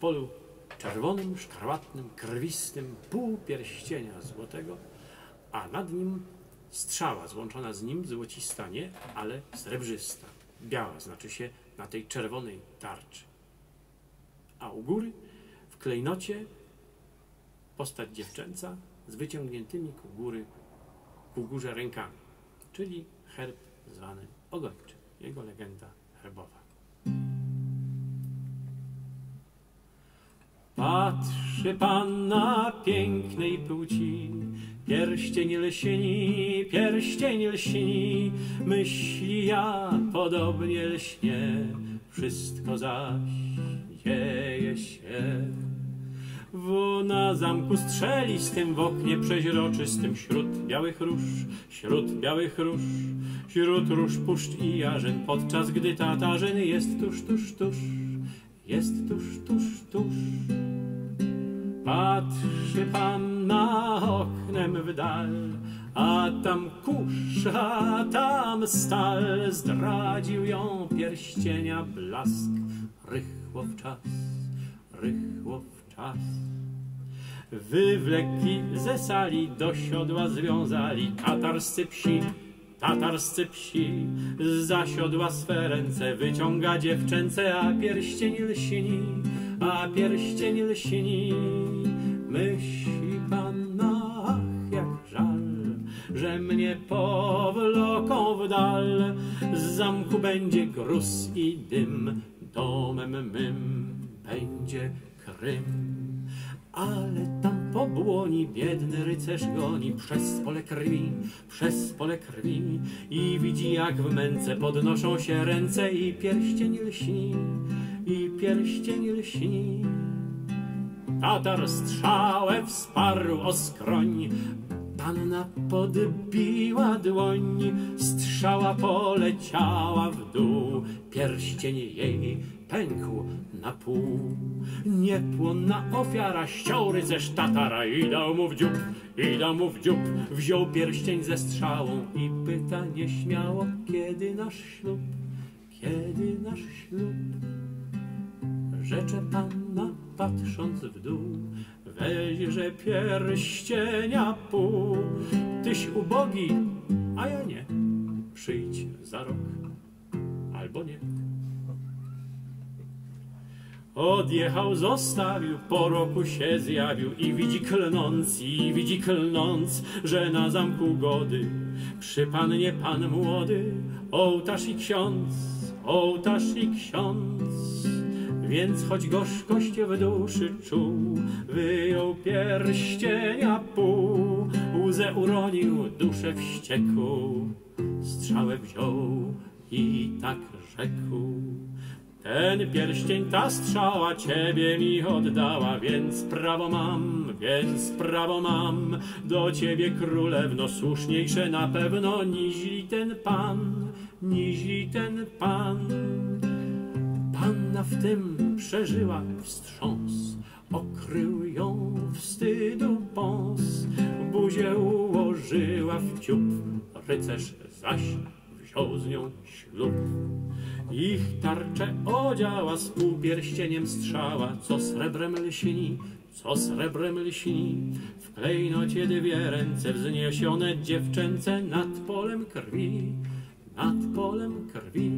polu czerwonym, szkarłatnym, krwistym, pół pierścienia złotego, a nad nim strzała złączona z nim złocista nie, ale srebrzysta. Biała znaczy się na tej czerwonej tarczy. A u góry w klejnocie postać dziewczęca z wyciągniętymi ku góry, ku górze rękami, czyli herb zwany ogończy, jego legenda herbowa. Patrzy pan na pięknej płci, pierścień lśni, pierścień lśni, myśli ja podobnie lśnie, wszystko zaś dzieje się. W na zamku strzelistym w oknie przeźroczystym. Wśród białych róż, wśród białych róż, wśród róż puszcz i jarzyn, podczas gdy Tatarzyn jest tuż, tuż, tuż, jest tuż, tuż, tuż. Patrzy pan na oknem w dal, a tam kurz, a tam stal, zdradził ją pierścienia blask, rychło w czas, rychło w czas. Wywlekli ze sali, do siodła związali tatarscy psi, tatarscy psi. Za siodła swe ręce wyciąga dziewczęce, a pierścień lśni, a pierścień lśni. Myśli panna, ach, jak żal, że mnie powloką w dal. Z zamku będzie gruz i dym, domem mym będzie Krym. Ale tam po błoni biedny rycerz goni przez pole krwi, przez pole krwi i widzi jak w męce podnoszą się ręce i pierścień lśni, i pierścień lśni. Tatar strzałę wsparł o skroń, panna podbiła dłoń, strzała poleciała w dół, pierścień jej pękł na pół. Niepłonna ofiara ściął rycerz tatara i dał mu w dziób, i dał mu w dziób. Wziął pierścień ze strzałą i pyta nieśmiało, kiedy nasz ślub, kiedy nasz ślub. Rzecze panna, patrząc w dół, weźże pierścienia pół. Tyś ubogi, a ja nie. Przyjdź za rok, albo nie. Odjechał, zostawił, po roku się zjawił i widzi klnąc, i widzi klnąc, że na zamku gody przy pannie pan młody, ołtarz i ksiądz, ołtarz i ksiądz. Więc choć gorzkość w duszy czuł, wyjął pierścienia pół, łzę uronił, duszę wściekł, strzałę wziął i tak rzekł. Ten pierścień, ta strzała ciebie mi oddała, więc prawo mam, więc prawo mam do ciebie królewno, słuszniejsze na pewno niźli ten pan, niźli ten pan. Tym przeżyła wstrząs, okrył ją wstydu pąs, buzię ułożyła w ciup, rycerz zaś wziął z nią ślub. Ich tarczę odziała z półpierścieniem strzała, co srebrem lśni, co srebrem lśni. W klejnocie dwie ręce wzniesione dziewczęce nad polem krwi, nad polem krwi.